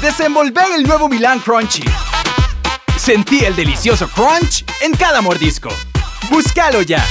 Desenvolvé el nuevo Milan Crunchy. Sentí el delicioso crunch en cada mordisco. ¡Búscalo ya!